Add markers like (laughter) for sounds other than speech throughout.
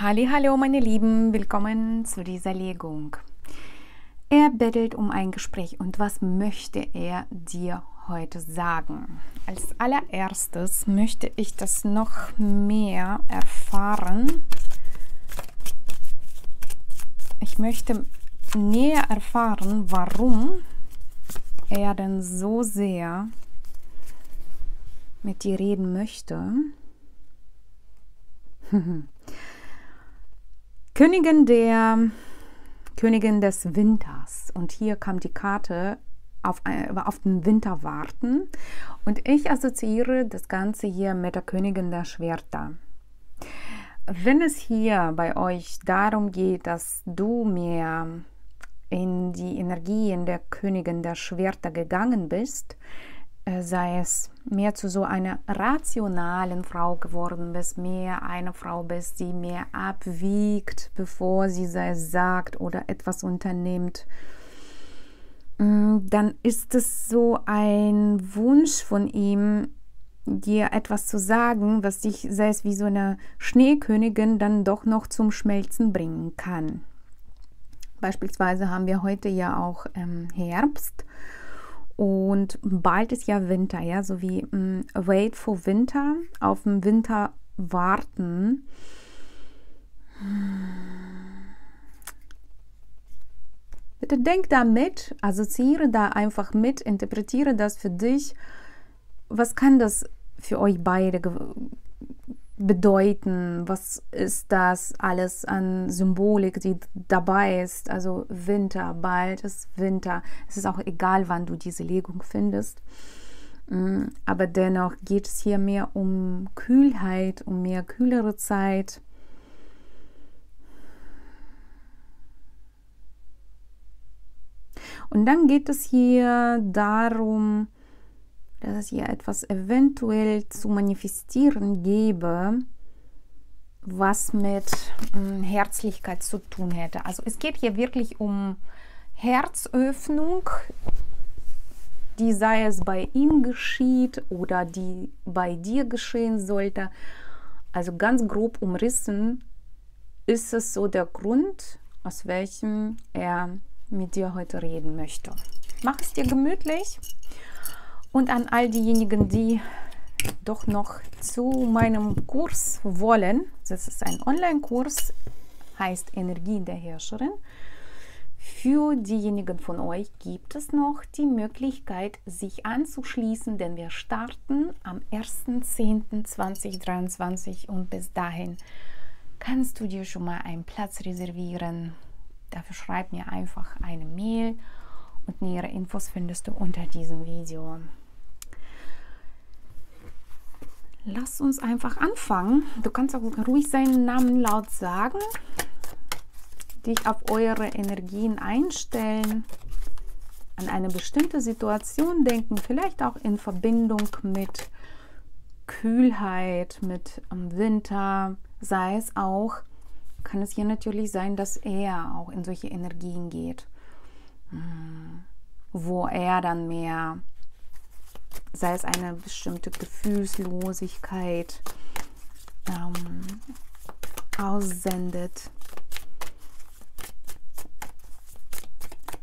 Hallo meine Lieben, willkommen zu dieser Legung. Er bettelt um ein Gespräch und was möchte er dir heute sagen? Als allererstes möchte ich das noch mehr erfahren. Ich möchte näher erfahren, warum er denn so sehr mit dir reden möchte. (laughs) Königin der Königin des Winters. Und hier kam die Karte auf, auf den Winter warten. Und ich assoziiere das Ganze hier mit der Königin der Schwerter. Wenn es hier bei euch darum geht, dass du mehr in die Energien der Königin der Schwerter gegangen bist, äh, sei es mehr zu so einer rationalen Frau geworden bist, mehr eine Frau bist, die mehr abwiegt, bevor sie es sagt oder etwas unternimmt, mm, dann ist es so ein Wunsch von ihm, dir etwas zu sagen, was dich, sei es wie so eine Schneekönigin, dann doch noch zum Schmelzen bringen kann. Beispielsweise haben wir heute ja auch ähm, Herbst und bald ist ja Winter, ja, so wie ähm, Wait for Winter, auf den Winter warten. Bitte denk da mit, assoziiere da einfach mit, interpretiere das für dich. Was kann das für euch beide bedeuten? Was ist das alles an Symbolik, die dabei ist? Also Winter, bald ist Winter. Es ist auch egal, wann du diese Legung findest. Mm, aber dennoch geht es hier mehr um Kühlheit, um mehr kühlere Zeit. Und dann geht es hier darum, dass es hier etwas eventuell zu manifestieren gäbe, was mit ähm, Herzlichkeit zu tun hätte. Also es geht hier wirklich um Herzöffnung, die sei es bei ihm geschieht oder die bei dir geschehen sollte. Also ganz grob umrissen ist es so der Grund, aus welchem er mit dir heute reden möchte. Mach es dir gemütlich und an all diejenigen, die doch noch zu meinem Kurs wollen. Das ist ein Online-Kurs, heißt Energie der Herrscherin. Für diejenigen von euch gibt es noch die Möglichkeit, sich anzuschließen, denn wir starten am 1.10.2023 und bis dahin kannst du dir schon mal einen Platz reservieren. Dafür schreib mir einfach eine Mail und nähere Infos findest du unter diesem Video. Lass uns einfach anfangen. Du kannst auch ruhig seinen Namen laut sagen, dich auf eure Energien einstellen, an eine bestimmte Situation denken, vielleicht auch in Verbindung mit Kühlheit, mit Winter, sei es auch, kann es hier natürlich sein, dass er auch in solche Energien geht, hm, wo er dann mehr sei es eine bestimmte Gefühlslosigkeit ähm, aussendet.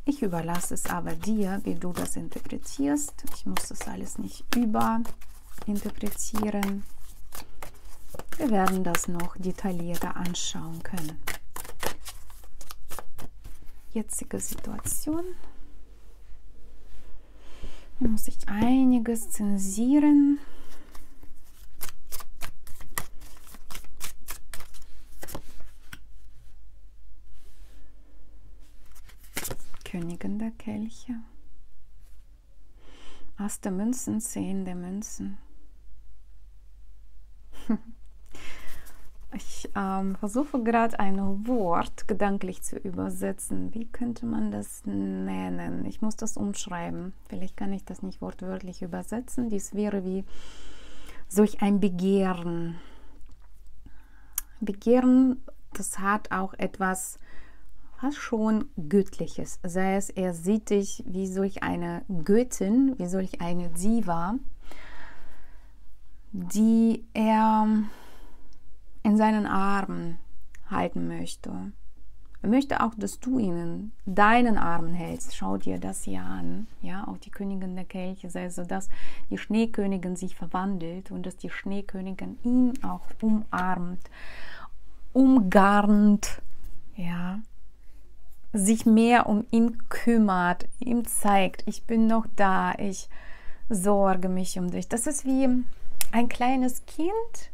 Ich überlasse es aber dir, wie du das interpretierst. Ich muss das alles nicht überinterpretieren. Wir werden das noch detaillierter anschauen können. Jetzige Situation. Muss ich einiges zensieren. Königin der Kelche. Ass der Münzen, Zehn der Münzen. (laughs) Ich ähm, versuche gerade ein Wort gedanklich zu übersetzen. Wie könnte man das nennen? Ich muss das umschreiben. Vielleicht kann ich das nicht wortwörtlich übersetzen. Dies wäre wie solch ein Begehren. Begehren, das hat auch etwas was schon Göttliches. Sei es, er sieht dich wie solch eine Göttin, wie solch eine Diva, die er in seinen Armen halten möchte. Er möchte auch, dass du ihnen deinen Armen hältst. Schau dir das hier an. Ja, auch die Königin der Kelche sei so, dass die Schneekönigin sich verwandelt und dass die Schneekönigin ihn auch umarmt, umgarnt, ja, sich mehr um ihn kümmert, ihm zeigt, ich bin noch da, ich sorge mich um dich. Das ist wie ein kleines Kind,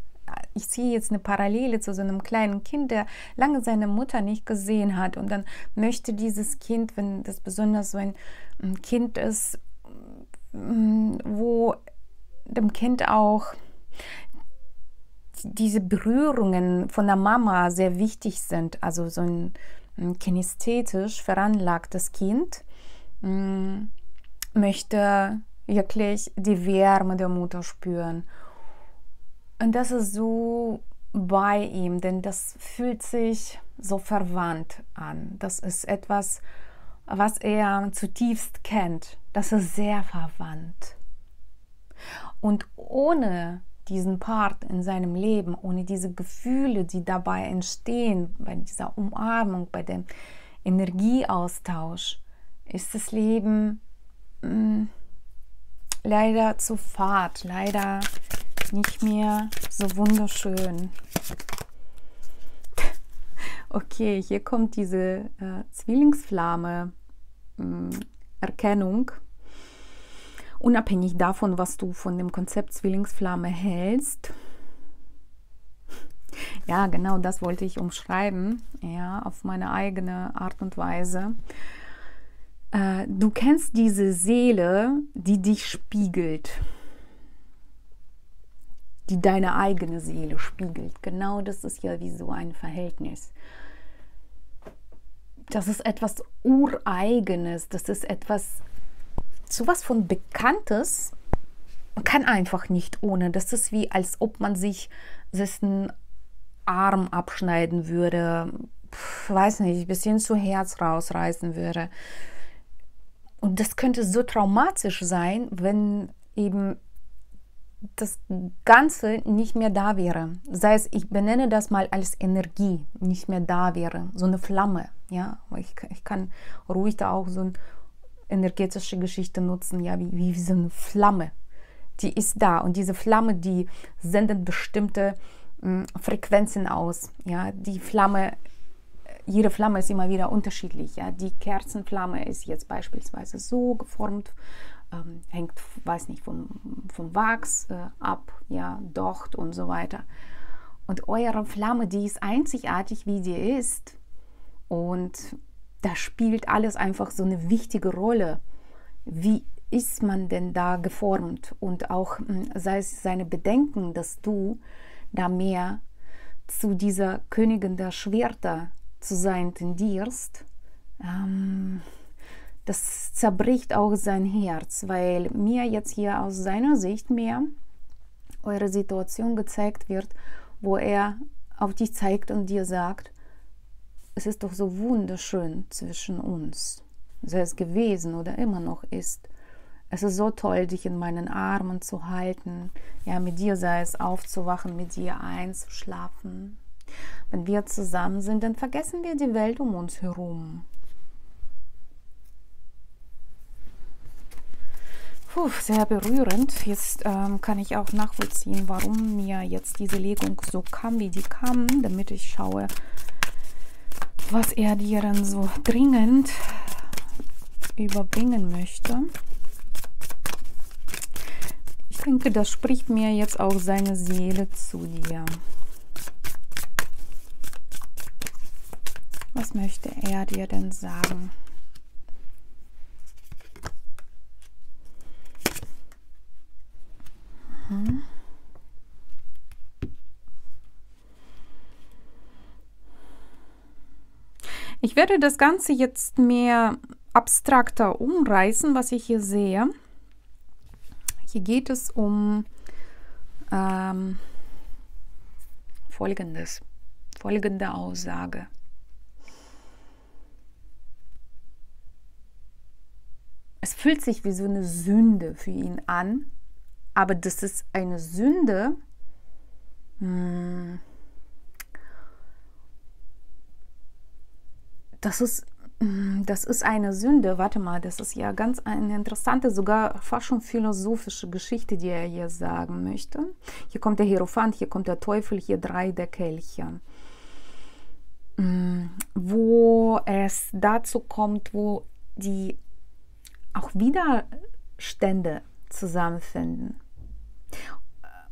ich ziehe jetzt eine Parallele zu so einem kleinen Kind, der lange seine Mutter nicht gesehen hat. Und dann möchte dieses Kind, wenn das besonders so ein Kind ist, mm, wo dem Kind auch diese Berührungen von der Mama sehr wichtig sind, also so ein kinesthetisch veranlagtes Kind mm, möchte wirklich die Wärme der Mutter spüren und das ist so bei ihm, denn das fühlt sich so verwandt an. Das ist etwas, was er zutiefst kennt. Das ist sehr verwandt. Und ohne diesen Part in seinem Leben, ohne diese Gefühle, die dabei entstehen, bei dieser Umarmung, bei dem Energieaustausch, ist das Leben mh, mm, leider zu fad, leider nicht mehr so wunderschön. (laughs) Okay, hier kommt diese äh, Zwillingsflamme äh, Erkennung. Unabhängig davon, was du von dem Konzept Zwillingsflamme hältst. (laughs) Ja, genau das wollte ich umschreiben, ja, auf meine eigene Art und Weise. Äh, du kennst diese Seele, die dich spiegelt die deine eigene Seele spiegelt. Genau das ist ja wie so ein Verhältnis. Das ist etwas Ureigenes, das ist etwas, sowas von Bekanntes. Man kann einfach nicht ohne. Das ist wie, als ob man sich einen Arm abschneiden würde, Pff, weiß nicht, ein bisschen zu Herz rausreißen würde. Und das könnte so traumatisch sein, wenn eben das Ganze nicht mehr da wäre. Sei es, ich benenne das mal als Energie, nicht mehr da wäre, so eine Flamme. Ja, ich, ich kann ruhig da auch so eine energetische Geschichte nutzen, ja, wie, wie so eine Flamme. Die ist da und diese Flamme, die sendet bestimmte mh, hm, Frequenzen aus. Ja, die Flamme, jede Flamme ist immer wieder unterschiedlich. Ja, die Kerzenflamme ist jetzt beispielsweise so geformt ähm, hängt, weiß nicht, vom, vom Wachs äh, ab, ja, Docht und so weiter. Und eure Flamme, die ist einzigartig, wie sie ist. Und da spielt alles einfach so eine wichtige Rolle. Wie ist man denn da geformt? Und auch hm, sei es seine Bedenken, dass du da mehr zu dieser Königin der Schwerter zu sein tendierst. Ähm, das zerbricht auch sein Herz, weil mir jetzt hier aus seiner Sicht mehr eure Situation gezeigt wird, wo er auf dich zeigt und dir sagt, es ist doch so wunderschön zwischen uns, sei es gewesen oder immer noch ist. Es ist so toll, dich in meinen Armen zu halten, ja, mit dir sei es aufzuwachen, mit dir einzuschlafen. Wenn wir zusammen sind, dann vergessen wir die Welt um uns herum. Puh, sehr berührend. Jetzt ähm, kann ich auch nachvollziehen, warum mir jetzt diese Legung so kam, wie die kam, damit ich schaue, was er dir dann so dringend überbringen möchte. Ich denke, das spricht mir jetzt auch seine Seele zu dir. Was möchte er dir denn sagen? Ich werde das Ganze jetzt mehr abstrakter umreißen, was ich hier sehe. Hier geht es um ähm, Folgendes, folgende Aussage. Es fühlt sich wie so eine Sünde für ihn an, aber das ist eine Sünde, hm, das ist, mm, das ist eine Sünde. Warte mal, das ist ja ganz eine interessante, sogar fast schon philosophische Geschichte, die er hier sagen möchte. Hier kommt der Hierophant, hier kommt der Teufel, hier drei der Kelche. Mm, wo es dazu kommt, wo die auch Widerstände zusammenfinden.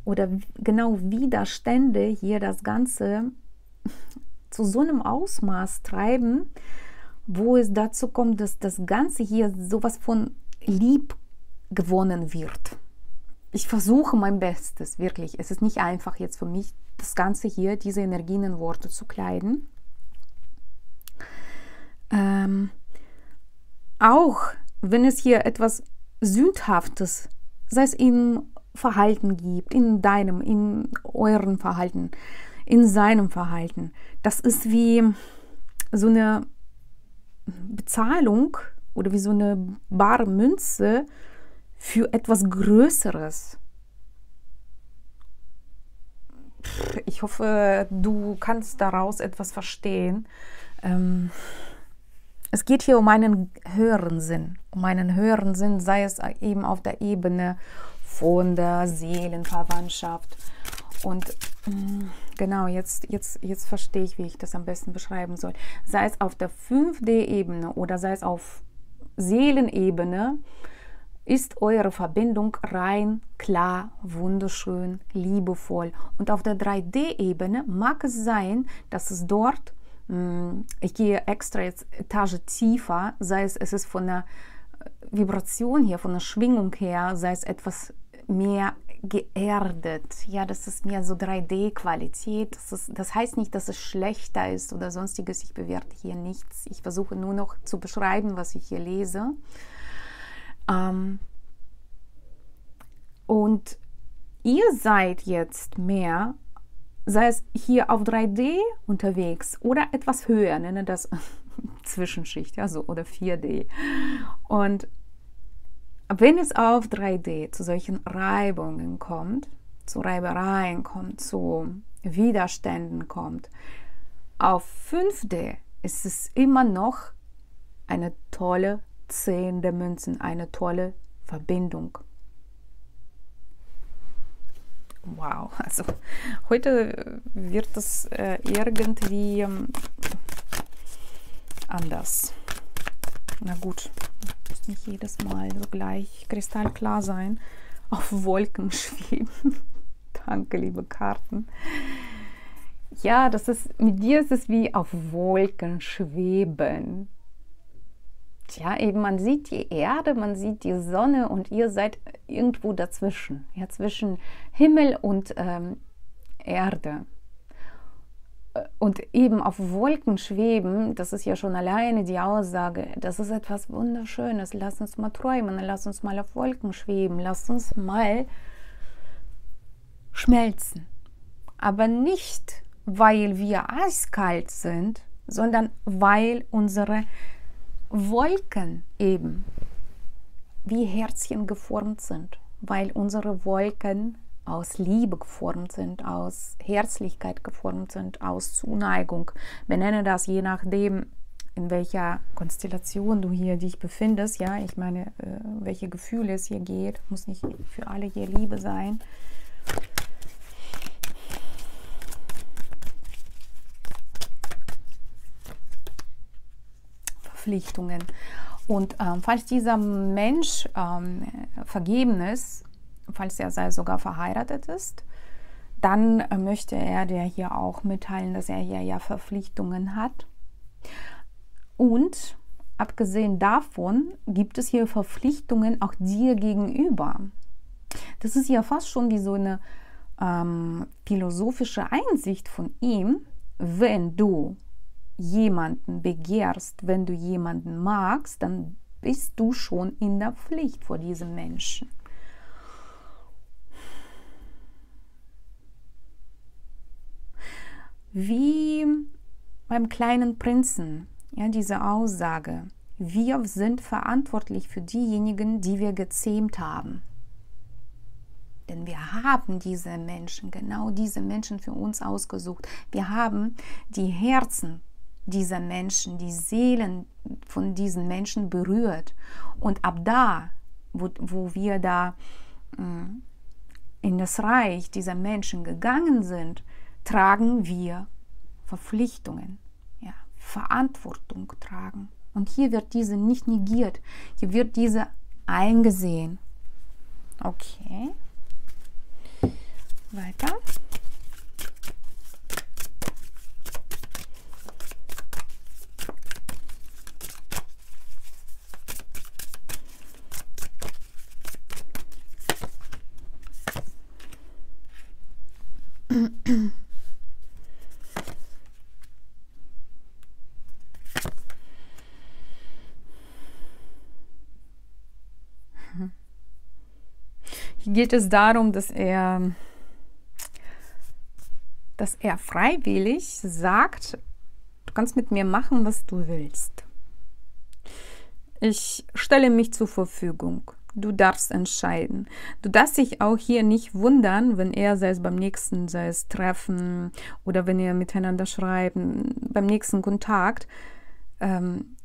Oder genau Widerstände hier das Ganze zu so einem Ausmaß treiben, wo es dazu kommt, dass das Ganze hier sowas von lieb gewonnen wird. Ich versuche mein Bestes, wirklich. Es ist nicht einfach jetzt für mich, das Ganze hier, diese Energien in Worte zu kleiden. Ähm, auch wenn es hier etwas Sündhaftes, sei es im Verhalten gibt, in deinem, in eurem Verhalten, in seinem Verhalten. Das ist wie so eine Bezahlung oder wie so eine bare Münze für etwas Größeres. Ich hoffe, du kannst daraus etwas verstehen. Ähm, es geht hier um einen höheren Sinn, um einen höheren Sinn, sei es eben auf der Ebene von der Seelenverwandtschaft. Und mm, genau, jetzt, jetzt, jetzt verstehe ich, wie ich das am besten beschreiben soll. Sei es auf der 5D-Ebene oder sei es auf Seelenebene, ist eure Verbindung rein, klar, wunderschön, liebevoll. Und auf der 3D-Ebene mag es sein, dass es dort, mm, ich gehe extra jetzt Etage tiefer, sei es, es ist von der Vibration her, von der Schwingung her, sei es etwas mehr geerdet. Ja, das ist mehr so 3D-Qualität. Das, das heißt nicht, dass es schlechter ist oder sonstiges. Ich bewerte hier nichts. Ich versuche nur noch zu beschreiben, was ich hier lese. Ähm und ihr seid jetzt mehr, sei es hier auf 3D unterwegs oder etwas höher, nenne das (laughs) Zwischenschicht, ja, so, oder 4D. Und wenn es auf 3D zu solchen Reibungen kommt, zu Reibereien kommt, zu Widerständen kommt, auf 5D ist es immer noch eine tolle 10 der Münzen, eine tolle Verbindung. Wow, (laughs) also heute wird es äh, irgendwie ähm, anders. Na gut, nicht jedes Mal so gleich kristallklar sein. Auf Wolken (laughs) schweben. Danke, liebe Karten. Ja, das ist, mit dir ist es wie auf Wolken schweben. Tja, eben man sieht die Erde, man sieht die Sonne und ihr seid irgendwo dazwischen, ja, zwischen Himmel und ähm, Erde und eben auf Wolken schweben, das ist ja schon alleine die Aussage, das ist etwas Wunderschönes. Lass uns mal träumen, lass uns mal auf Wolken schweben, lass uns mal schmelzen. Aber nicht, weil wir eiskalt sind, sondern weil unsere Wolken eben wie Herzchen geformt sind, weil unsere Wolken aus Liebe geformt sind, aus Herzlichkeit geformt sind, aus Zuneigung. Benenne das je nachdem, in welcher Konstellation du hier dich befindest. Ja, ich meine, äh, welche Gefühle es hier geht. Muss nicht für alle hier Liebe sein. Verpflichtungen. Und ähm, falls dieser Mensch ähm, vergeben ist, falls er sei sogar verheiratet ist, dann äh, möchte er dir hier auch mitteilen, dass er hier ja Verpflichtungen hat. Und abgesehen davon gibt es hier Verpflichtungen auch dir gegenüber. Das ist ja fast schon wie so eine ähm, philosophische Einsicht von ihm, wenn du jemanden begehrst, wenn du jemanden magst, dann bist du schon in der Pflicht vor diesem Menschen. Wie beim kleinen Prinzen, ja, diese Aussage, wir sind verantwortlich für diejenigen, die wir gezähmt haben. Denn wir haben diese Menschen, genau diese Menschen für uns ausgesucht. Wir haben die Herzen dieser Menschen, die Seelen von diesen Menschen berührt. Und ab da, wo, wo wir da mm, in das Reich dieser Menschen gegangen sind, tragen wir Verpflichtungen, ja, Verantwortung tragen. Und hier wird diese nicht negiert, hier wird diese eingesehen. Okay. Weiter. Geht es darum, dass er, dass er freiwillig sagt, du kannst mit mir machen, was du willst. Ich stelle mich zur Verfügung. Du darfst entscheiden. Du darfst dich auch hier nicht wundern, wenn er, sei es beim nächsten, sei es Treffen oder wenn ihr miteinander schreiben, beim nächsten Kontakt, ähm,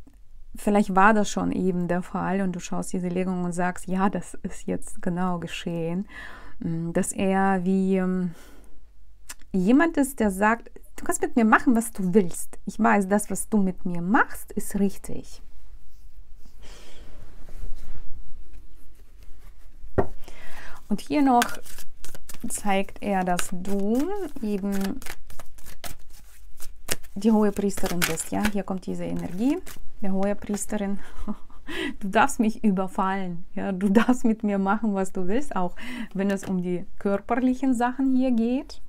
vielleicht war das schon eben der Fall und du schaust diese Legung und sagst, ja, das ist jetzt genau geschehen, mm, dass er wie ähm, jemand ist, der sagt, du kannst mit mir machen, was du willst. Ich weiß, das, was du mit mir machst, ist richtig. Und hier noch zeigt er, dass du eben die hohe Priesterin bist. Ja, hier kommt diese Energie der hohe Priesterin. (laughs) Du darfst mich überfallen. Ja, du (laughs) darfst mit mir machen, was du willst, auch wenn es um die körperlichen Sachen hier geht.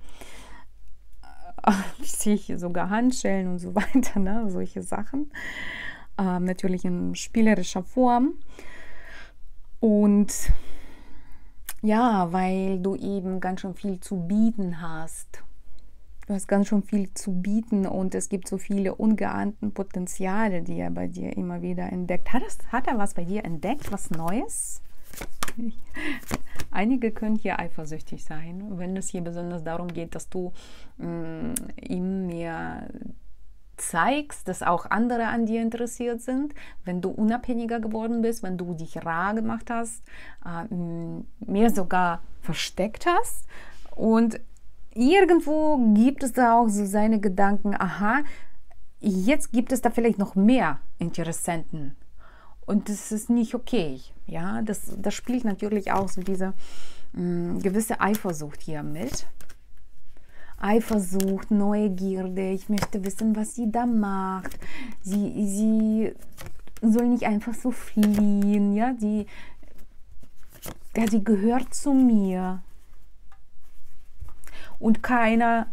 (laughs) Ich sehe sogar Handschellen und so weiter, ne? solche Sachen. Ähm, natürlich in spielerischer Form. Und ja, weil du eben ganz schön viel zu bieten hast. Du hast ganz schön viel zu bieten und es gibt so viele ungeahnten Potenziale, die er bei dir immer wieder entdeckt. Hat, das, hat er was bei dir entdeckt, was Neues? (laughs) Einige können hier eifersüchtig sein, wenn es hier besonders darum geht, dass du mh, mm, ihm mehr zeigst, dass auch andere an dir interessiert sind, wenn du unabhängiger geworden bist, wenn du dich rar gemacht hast, äh, mehr sogar versteckt hast. Und irgendwo gibt es da auch so seine Gedanken, aha, jetzt gibt es da vielleicht noch mehr Interessenten. Und das ist nicht okay. Ja, das, das spielt natürlich auch so diese mh, gewisse Eifersucht hier mit. Eifersucht, Neugierde, ich möchte wissen, was sie da macht. Sie, sie soll nicht einfach so fliehen, ja, sie, ja, sie gehört zu mir. Und keiner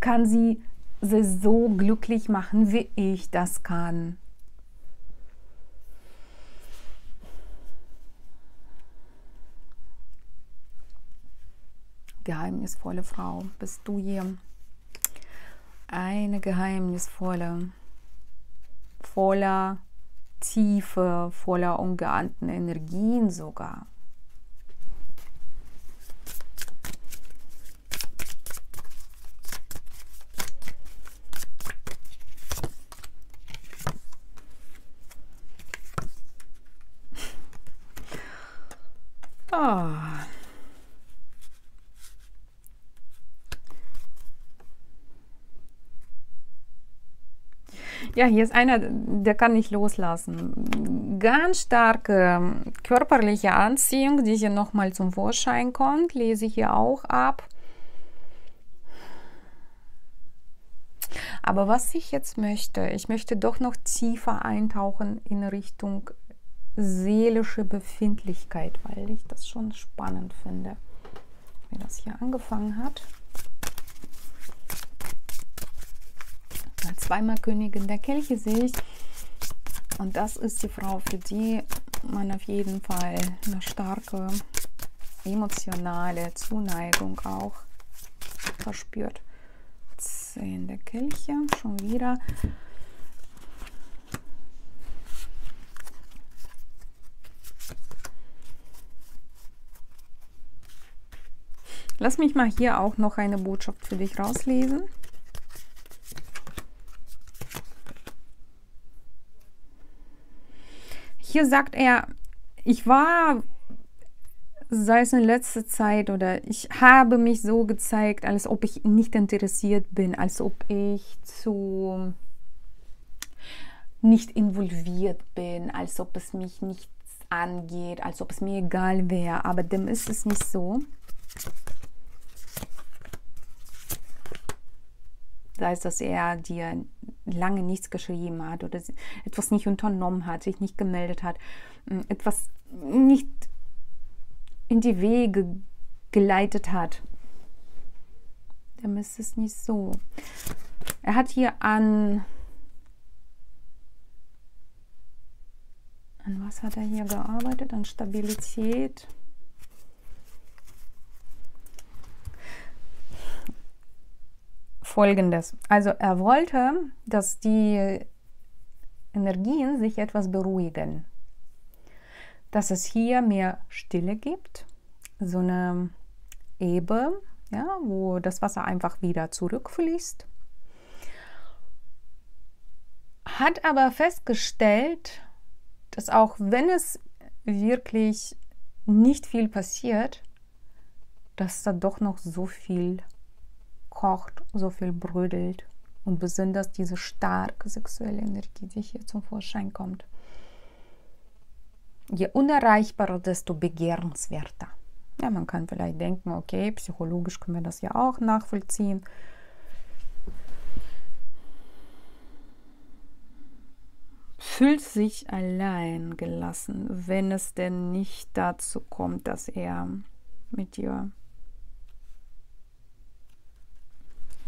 kann sie so glücklich machen, wie ich das kann. geheimnisvolle Frau bist du hier. Eine geheimnisvolle, voller Tiefe, voller ungeahnten Energien sogar. Ja, hier ist einer, der kann nicht loslassen. Ganz starke körperliche Anziehung, die hier nochmal zum Vorschein kommt, lese ich hier auch ab. Aber was ich jetzt möchte, ich möchte doch noch tiefer eintauchen in Richtung seelische Befindlichkeit, weil ich das schon spannend finde, wie das hier angefangen hat. zweimal Königin der Kelche sehe ich. Und das ist die Frau, für die man auf jeden Fall eine starke emotionale Zuneigung auch verspürt. Zehn der Kelche, schon wieder. Lass mich mal hier auch noch eine Botschaft für dich rauslesen. Hier sagt er, ich war, sei es in letzter Zeit oder ich habe mich so gezeigt, als ob ich nicht interessiert bin, als ob ich zu nicht involviert bin, als ob es mich nichts angeht, als ob es mir egal wäre. Aber dem ist es nicht so. Sei es, dass er dir lange nichts geschrieben hat oder etwas nicht unternommen hat, sich nicht gemeldet hat, hm, etwas nicht in die Wege geleitet hat. Dem ist es nicht so. Er hat hier an An was hat er hier gearbeitet? An Stabilität. Folgendes. Also er wollte, dass die Energien sich etwas beruhigen. Dass es hier mehr Stille gibt, so eine Ebe, ja, wo das Wasser einfach wieder zurückfließt. Hat aber festgestellt, dass auch wenn es wirklich nicht viel passiert, dass da doch noch so viel kocht, so viel brödelt und besonders diese starke sexuelle Energie, die hier zum Vorschein kommt. Je unerreichbarer, desto begehrenswerter. Ja, man kann vielleicht denken, okay, psychologisch können wir das ja auch nachvollziehen. fühlt sich allein gelassen, wenn es denn nicht dazu kommt, dass er mit dir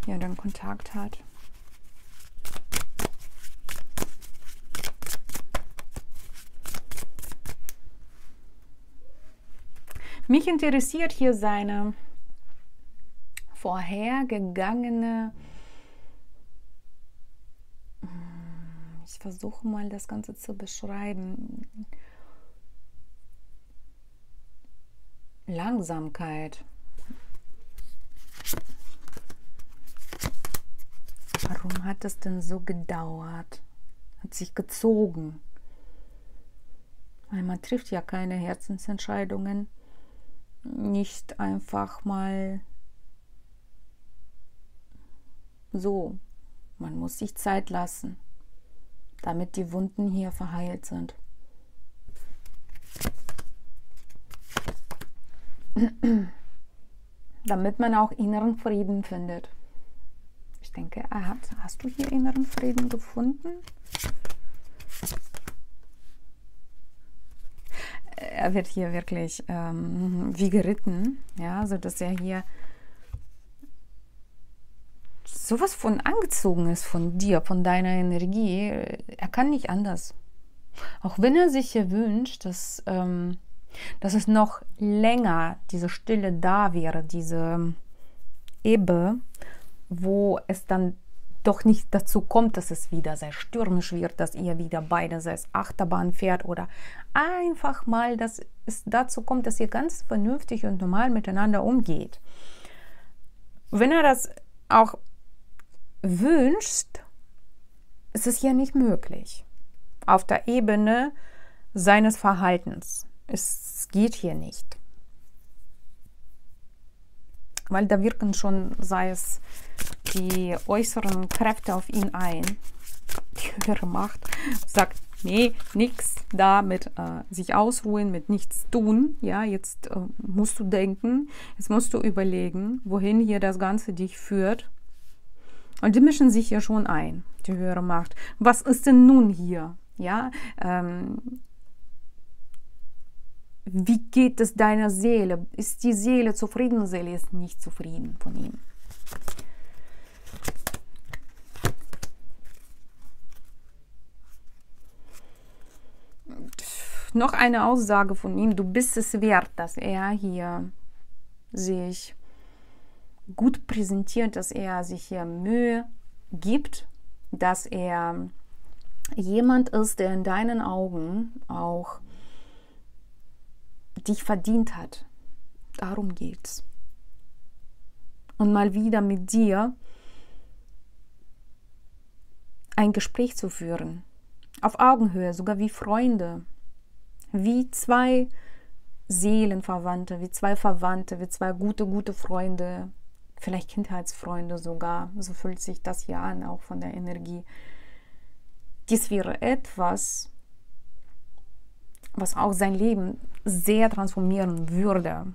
ja dann Kontakt hat. Mich interessiert hier seine vorhergegangene versuche mal das Ganze zu beschreiben. Langsamkeit. Warum hat es denn so gedauert? Hat sich gezogen. Weil man trifft ja keine Herzensentscheidungen. Nicht einfach mal so. Man muss sich Zeit lassen damit die Wunden hier verheilt sind. (clears throat) damit man auch inneren Frieden findet. Denke, er hat, hast du hier inneren Frieden gefunden? Er wird hier wirklich ähm, wie geritten, ja, so dass er hier sowas von angezogen ist von dir, von deiner Energie, er kann nicht anders. Auch wenn er sich hier wünscht, dass, ähm, dass es noch länger diese Stille da wäre, diese Ebbe, wo es dann doch nicht dazu kommt, dass es wieder sehr stürmisch wird, dass ihr wieder beide sei es Achterbahn fährt oder einfach mal, dass es dazu kommt, dass ihr ganz vernünftig und normal miteinander umgeht. Wenn er das auch wünscht, ist es ja nicht möglich. Auf der Ebene seines Verhaltens. Es geht hier nicht. Weil da wirken schon, sei es die äußeren Kräfte auf ihn ein. Die höhere Macht sagt, nee, nichts da mit äh, sich ausruhen, mit nichts tun. Ja, jetzt äh, musst du denken, jetzt musst du überlegen, wohin hier das Ganze dich führt. Und die mischen sich ja schon ein, die höhere Macht. Was ist denn nun hier? Ja, ähm, wie geht es deiner Seele? Ist die Seele zufrieden? Seele ist nicht zufrieden von ihm. noch eine Aussage von ihm, du bist es wert, dass er hier sich gut präsentiert, dass er sich hier Mühe gibt, dass er jemand ist, der in deinen Augen auch dich verdient hat. Darum geht's. Und mal wieder mit dir ein Gespräch zu führen. Auf Augenhöhe, sogar wie Freunde. wie zwei Seelenverwandte, wie zwei Verwandte, wie zwei gute, gute Freunde, vielleicht Kindheitsfreunde sogar. So fühlt sich das hier an, auch von der Energie. Dies wäre etwas, was auch sein Leben sehr transformieren würde.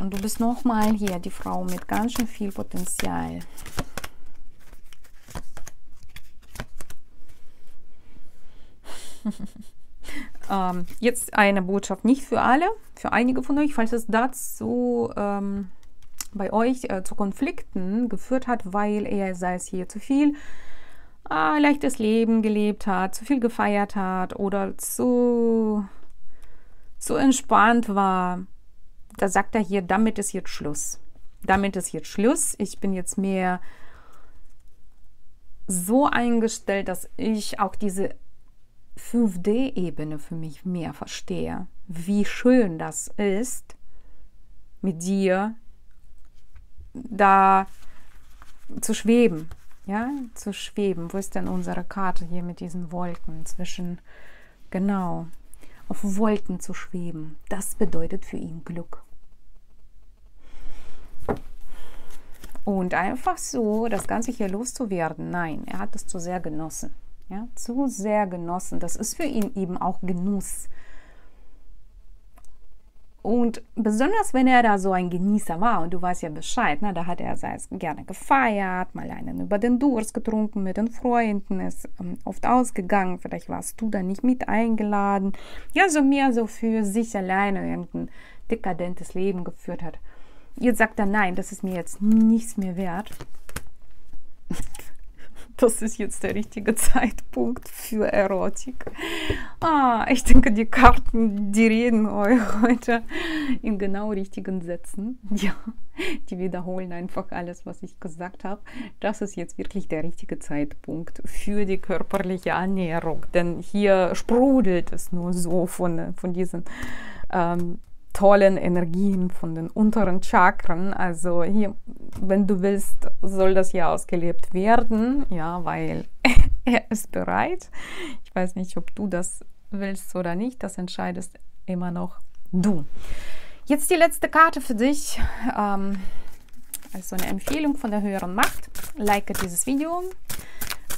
Und du bist nochmal hier die Frau mit ganz schön viel Potenzial. (laughs) ähm, jetzt eine Botschaft nicht für alle, für einige von euch, falls es dazu ähm, bei euch äh, zu Konflikten geführt hat, weil er sei es hier zu viel äh, leichtes Leben gelebt hat, zu viel gefeiert hat oder zu, zu entspannt war. Da sagt er hier, damit ist jetzt Schluss. Damit ist jetzt Schluss. Ich bin jetzt mehr so eingestellt, dass ich auch diese 5D-Ebene für mich mehr verstehe. Wie schön das ist, mit dir da zu schweben, ja, zu schweben. Wo ist denn unsere Karte hier mit diesen Wolken zwischen, genau, auf Wolken zu schweben? Das bedeutet für ihn Glück. Und einfach so das Ganze hier loszuwerden, nein, er hat es zu sehr genossen. Ja, zu sehr genossen. Das ist für ihn eben auch Genuss. Und besonders wenn er da so ein Genießer war, und du weißt ja Bescheid, ne, da hat er sei es gerne gefeiert, mal einen über den Durst getrunken mit den Freunden, ist ähm, oft ausgegangen, vielleicht warst du da nicht mit eingeladen. Ja, so mehr so für sich alleine irgendein dekadentes Leben geführt hat. Jetzt sagt er, nein, das ist mir jetzt nichts mehr wert das ist jetzt der richtige Zeitpunkt für Erotik. Ah, ich denke, die Karten, die reden euch heute in genau richtigen Sätzen. (laughs) Ja, die wiederholen einfach alles, was ich gesagt habe. Das ist jetzt wirklich der richtige Zeitpunkt für die körperliche Annäherung, denn hier sprudelt es nur so von, von diesen ähm, tollen Energien von den unteren Chakren. Also hier, wenn du willst, soll das hier ausgelebt werden, ja, weil (laughs) er ist bereit. Ich weiß nicht, ob du das willst oder nicht. Das entscheidest immer noch du. Jetzt die letzte Karte für dich. Ähm, also eine Empfehlung von der höheren Macht. Like dieses Video.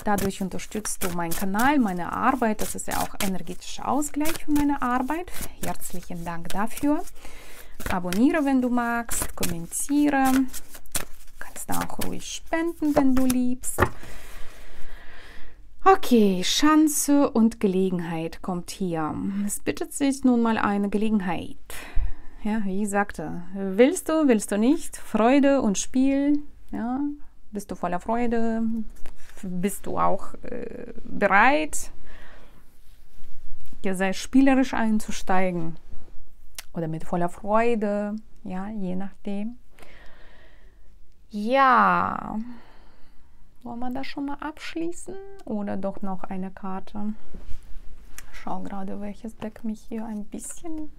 Dadurch unterstützt du meinen Kanal, meine Arbeit. Das ist ja auch energetischer Ausgleich für meine Arbeit. Herzlichen Dank dafür. Abonniere, wenn du magst, kommentiere. Kannst auch ruhig spenden, wenn du liebst. Okay, Chance und Gelegenheit kommt hier. Es bittet sich nun mal eine Gelegenheit. Ja, wie sagte, willst du, willst du nicht? Freude und Spiel. Ja, bist du voller Freude? Bist du auch äh, bereit, ja, sei spielerisch einzusteigen oder mit voller Freude, ja, je nachdem. Ja, wollen wir das schon mal abschließen oder doch noch eine Karte? Schau gerade, welches Deck mich hier ein bisschen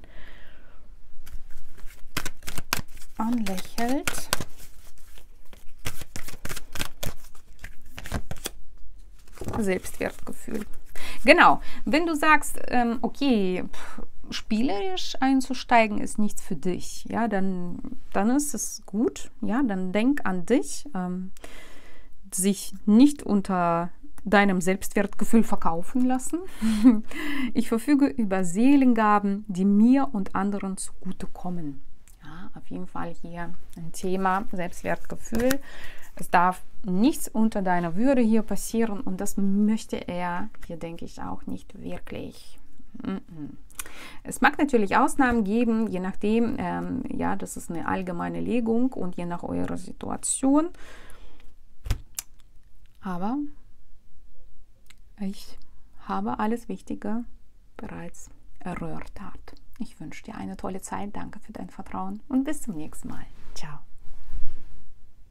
anlächelt. Selbstwertgefühl. Genau, wenn du sagst, ähm, okay, pff, spielerisch einzusteigen ist nichts für dich, ja, dann, dann ist es gut, ja, dann denk an dich, ähm, sich nicht unter deinem Selbstwertgefühl verkaufen lassen. (laughs) ich verfüge über Seelengaben, die mir und anderen zugutekommen. Ja, auf jeden Fall hier ein Thema Selbstwertgefühl. Es darf nichts unter deiner Würde hier passieren und das möchte er hier, denke ich, auch nicht wirklich. Es mag natürlich Ausnahmen geben, je nachdem, ähm, ja, das ist eine allgemeine Legung und je nach eurer Situation. Aber ich habe alles Wichtige bereits erröhrt. Ich wünsche dir eine tolle Zeit. Danke für dein Vertrauen und bis zum nächsten Mal. Ciao.